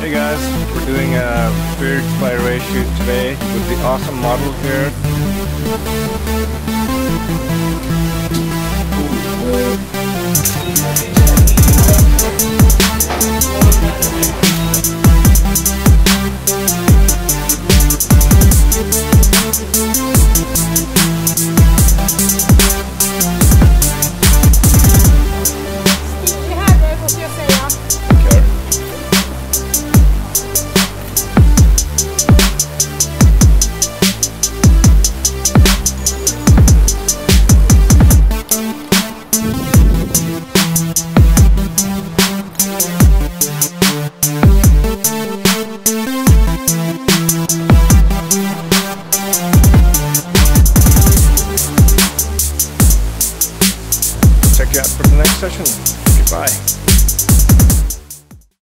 Hey guys, we're doing a Spirit by Ray shoot today with the awesome model here. check out from the next session. Goodbye.